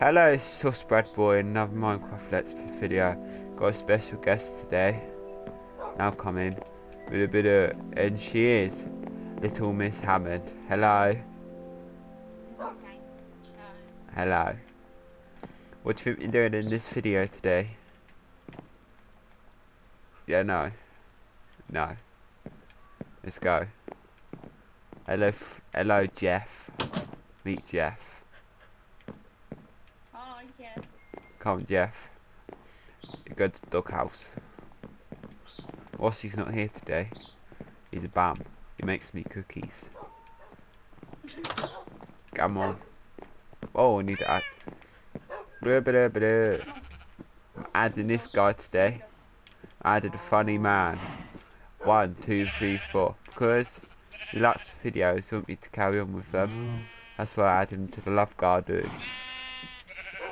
Hello, it's Sussbread Boy, another Minecraft Let's Play video. Got a special guest today. Now coming with a bit of, and she is Little Miss Hammond. Hello, hello. What do you think you're doing in this video today? Yeah, no, no. Let's go. Hello, f- hello, Jeff. Meet Jeff. Hi, Jeff. Come on, Jeff. Go to the doghouse. Whilst he's not here today, he's a bum. He makes me cookies. Come on. Oh, I need to add. Blah, blah, blah. I'm adding this guy today. I added a funny man. One, two, three, four. Because he likes videos, so want me to carry on with them. That's why I added him to the Love Garden.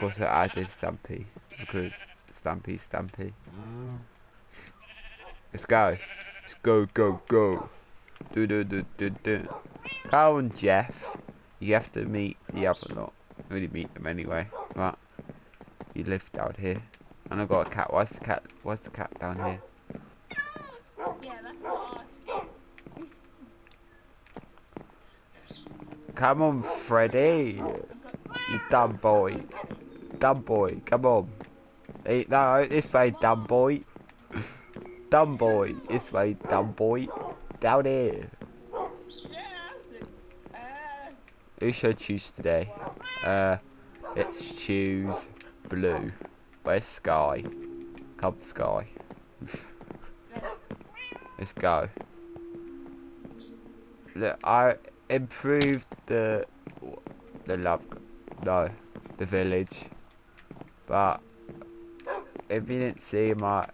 Course, I added Stumpy because Stumpy, Stumpy. Let's go. Let's go, go, go. Do, do, do, do, do. Carl and Jeff, you have to meet the other lot. Really meet them anyway, but you live down here. And I've got a cat. Why's the cat? Why's the cat down here? Yeah, that's what I. Come on, Freddy. You dumb boy. Dumb boy. Come on. Hey, no, this way, dumb boy. dumb boy. This way, dumb boy. Down here. Who should I choose today? Uh, let's choose blue. Where's Sky? Come Sky. Let's go. Look, I improved the the love no the village, but if you didn't see my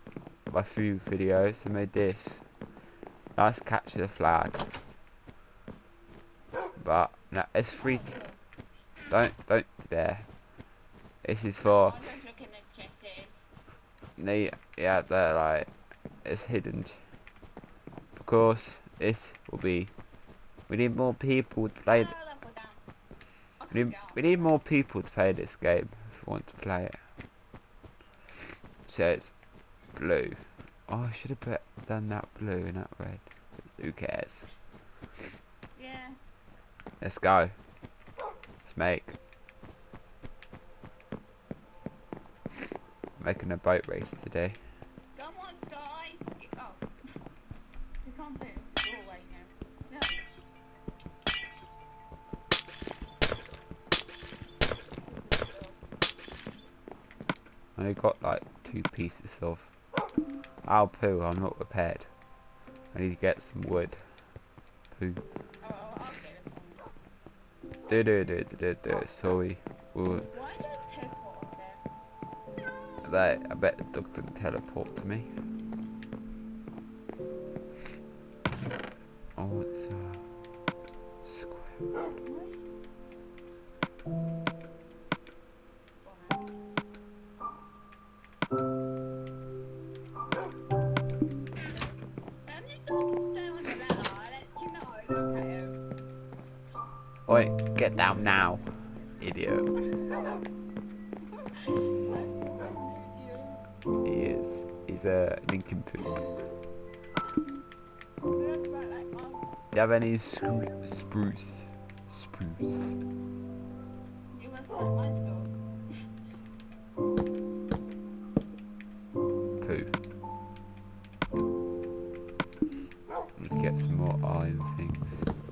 my few videos, I made this. Nice catch the flag. But no, it's free. don't don't there. This is for oh, don't look in this chest. the yeah they're like it's hidden. Of course, this will be. We need more people to play. Oh, th- level down. I We need, we need more people to play this game if we want to play it. So it's blue. Oh, I should have put done that blue and that red. Who cares? Yeah. Let's go. Let's make. Making a boat race today. Pieces of. Ow poo, I'm not prepared. I need to get some wood. Poo. Do do do do do do. Sorry. There? That I bet the dog didn't teleport to me. Oh, it's a square. Get down now, idiot. He is. He's a nincompoop. Like my Do you have any spruce? Spruce. Poo. To get some more iron things.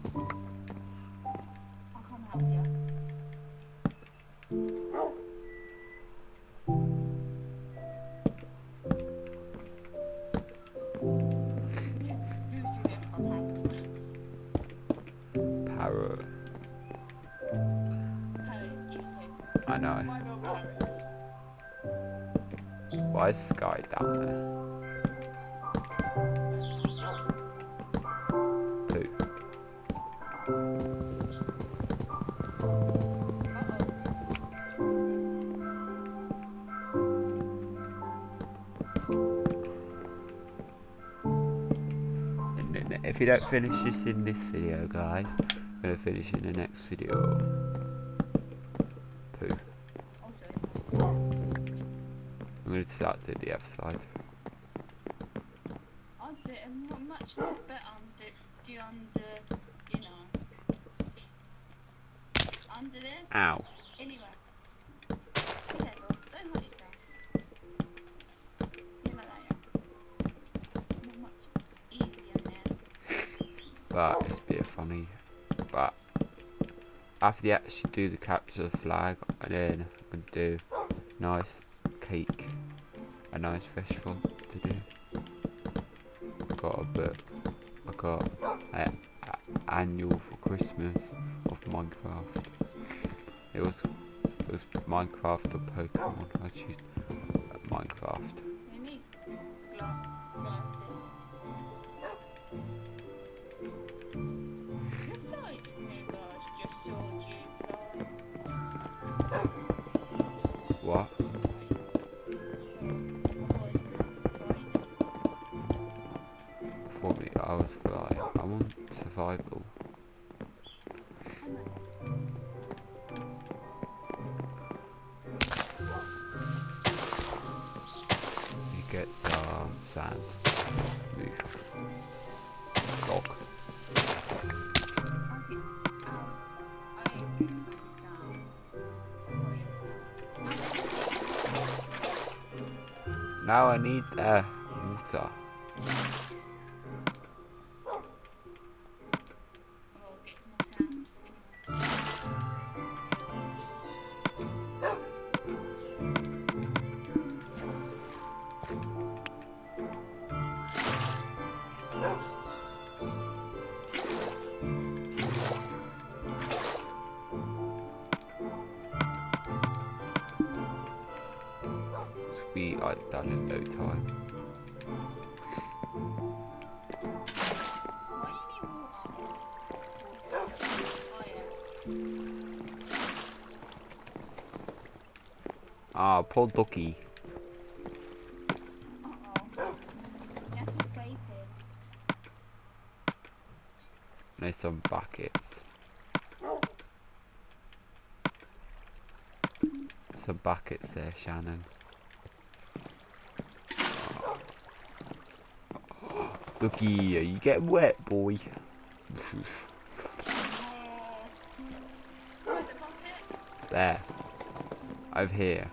if you don't finish this in this video guys, I'm going to finish in the next video. Poo. I'm going to start doing the F side. After you actually do the capture of the flag, and then I'm gonna do nice cake, a nice festival to do. I got a book. I got a, a annual for Christmas of Minecraft. It was it was Minecraft or Pokemon. I choose Minecraft. Survival. You get some sand. Move. Block. Now I need uh, water. Done in no time. Ah, poor ducky. There's some buckets. Some buckets there, Shannon. Ducky, you get wet, boy. there. Over here.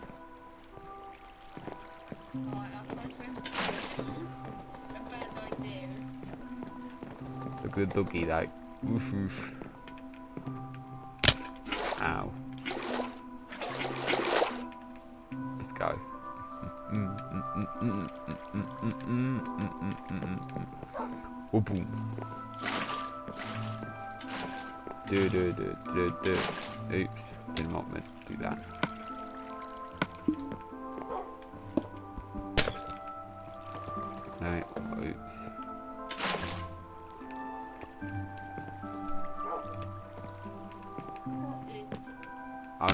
Look at the doggy like woof woof. Ow. Do do do do do. Oops, did not meant to do that. Oh, no, oops.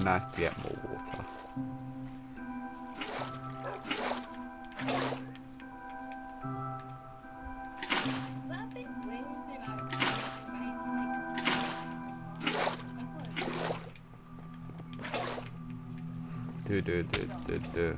Now to get more water. Do do do do do.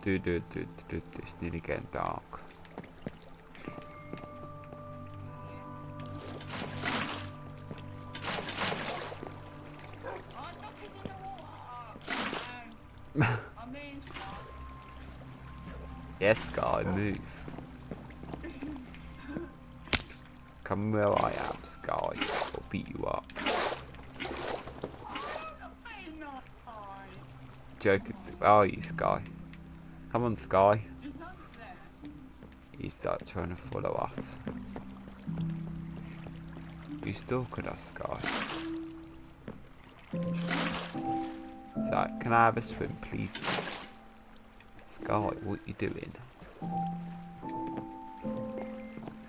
Do do do do do. It's nearly getting dark. I am, Sky. I'll beat you up. Joking. Where are you, Sky? Come on, Sky. You start trying to follow us. You still stalking us, Sky. So, can I have a swim, please? Sky, what you doing?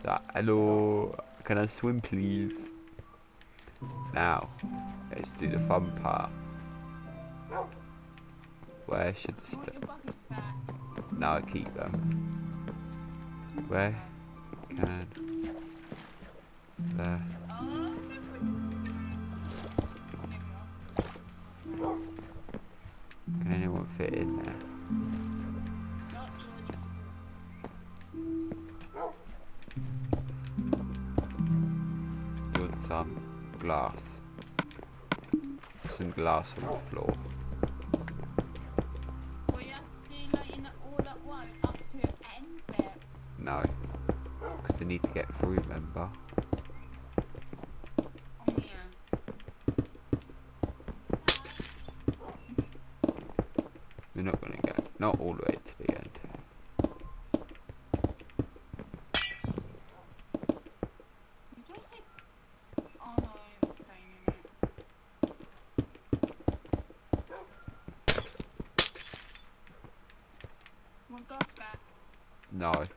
So, hello. Can I swim, please? Now, let's do the fun part. Where should the You want st- your buckets back? No, I keep them. Where can the can anyone fit in there? Some glass. Some glass on the floor. Well, you have to do like in all at once up to an end there. No. Because they need to get through, remember? Oh, yeah. We're not gonna get not all the way to the end. You don't say. Oh no, I'm staying in it. Want glass back? No. Alright.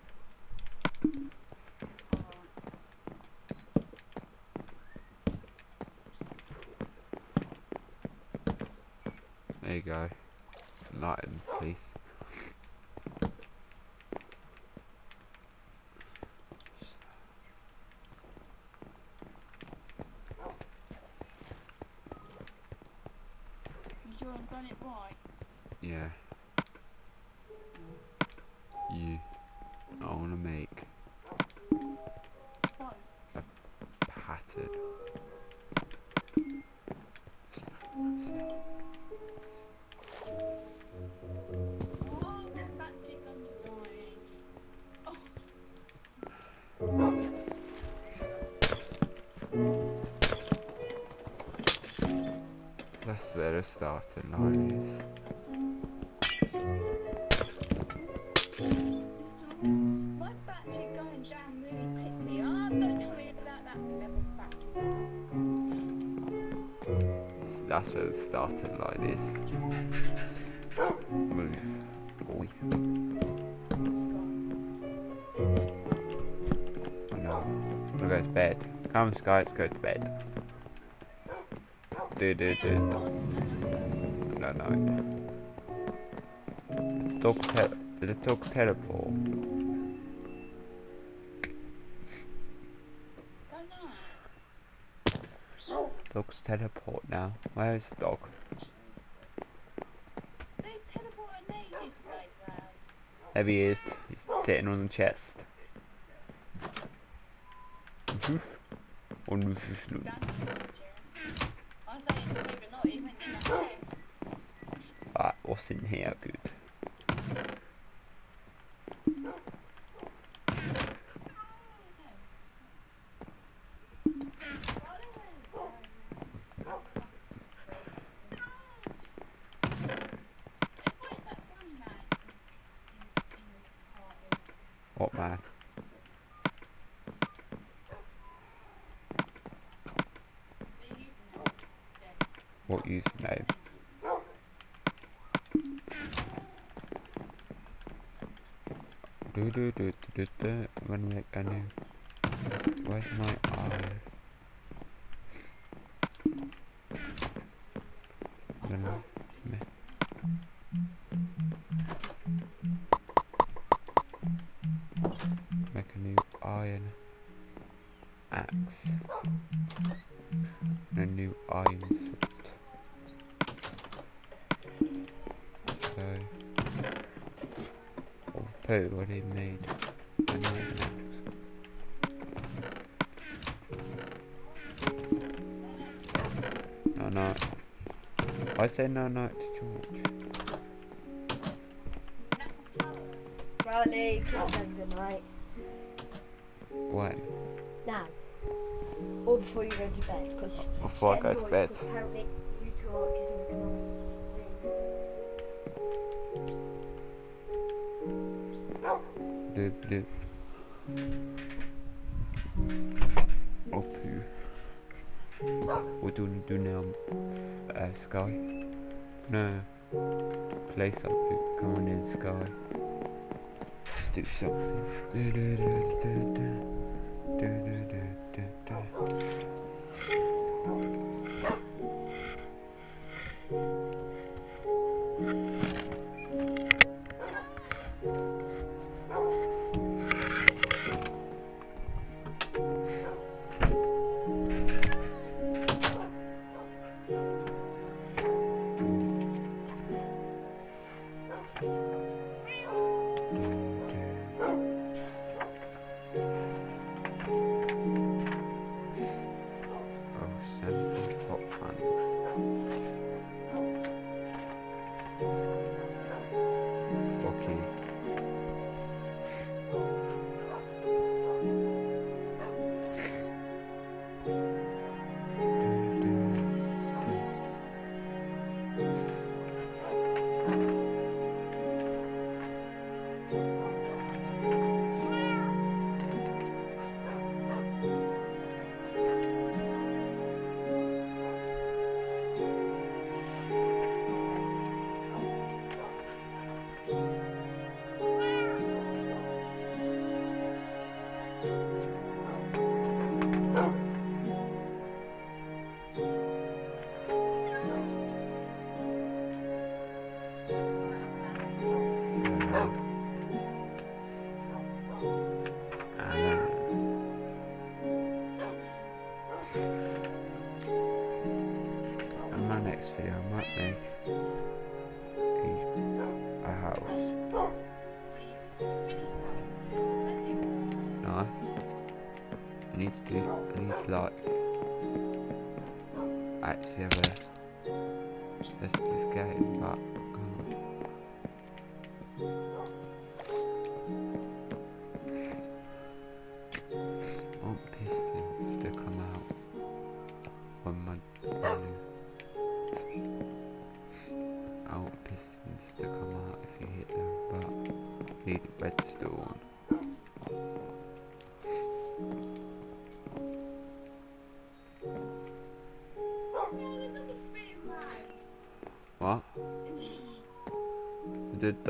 There you go. Lighten, please. You sure I've done it right? Yeah. You. I wanna make a pattern. That level battery. That's where the starting line is. Move. Boy. Oh no. We'll go to bed. Come, Sky, let's go to bed. Do, do, do. No, no. Dog te- did the dog teleport? Dog's teleport now. Where is the dog? They teleported ages ago, Brad. There he is. He's sitting on the chest. On Right, what's in here? Good. What man? What username? Do do do do do do. Gonna make a new. Where's my eye? No. I say no, no to George. Riley, put them right When? now. Or before you go to bed, because Before I go to bed. apparently you two are kissing Doop doop. Do do now, uh, Sky? No. Play something. Come on in, Sky. Let's do something.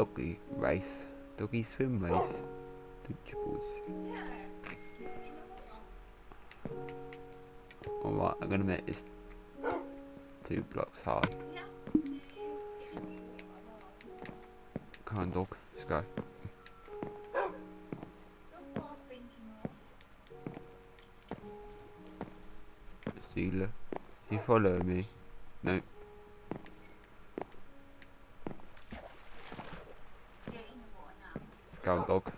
Doggy race, doggy swim race. Alright, I'm gonna make this two blocks high. Come on, dog, let's go. Stealer, you follow me? No. Go on, dog.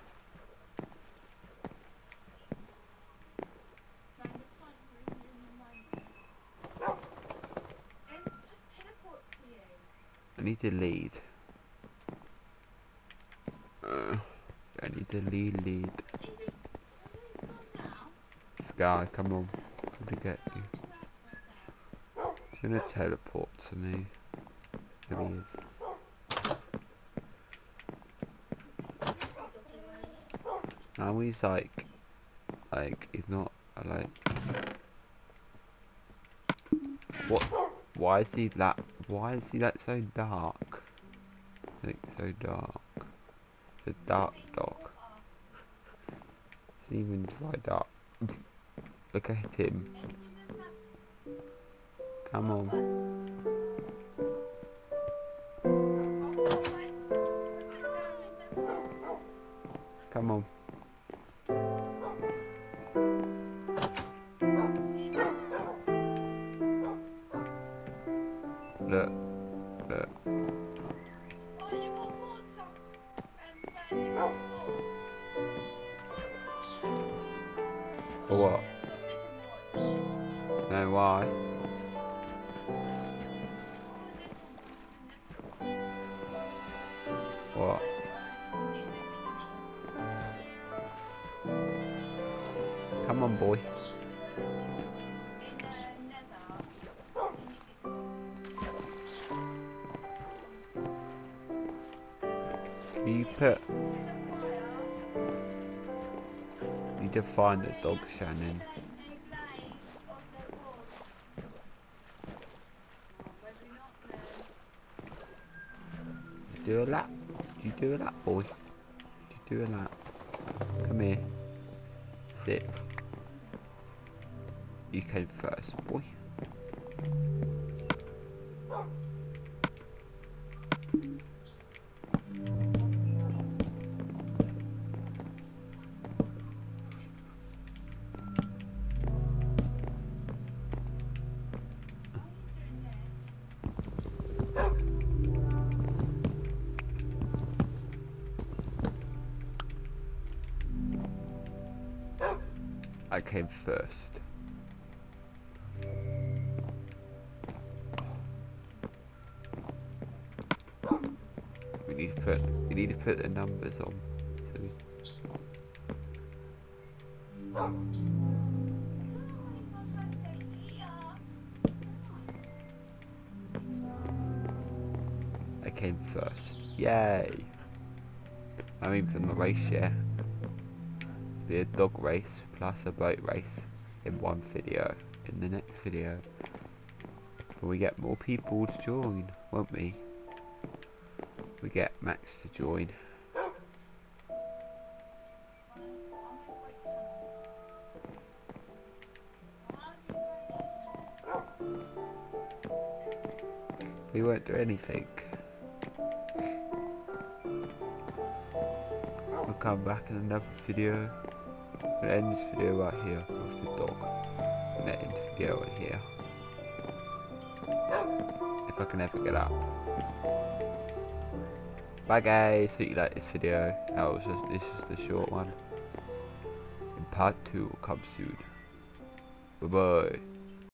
I need to lead. Uh, I need to lead, lead. Sky, come on. I'm gonna get you. He's gonna teleport to me. There he is. Now he's like, like, he's not, like, what, why is he that, why is he that so dark? Like, so dark. The dark dog. It's even dry dark. Look at him. Come on. Come on. Look. Look. Find the dog, Shannon. Do a lap. You do a lap, boy. You do a lap. Come here. Sit. You came first, boy. I came first. We need to put we need to put the numbers on. So we, I came first. Yay! I'm in the race, yeah. A dog race a boat race in one video. In the next video, we get more people to join, won't we? We get Max to join. We won't do anything. We'll come back in another video. We'll end this video right here with the dog. And then end er the video right here. If I can ever get up. Bye guys, hope you like this video. That was just this is the short one. And part two will come soon. Bye bye.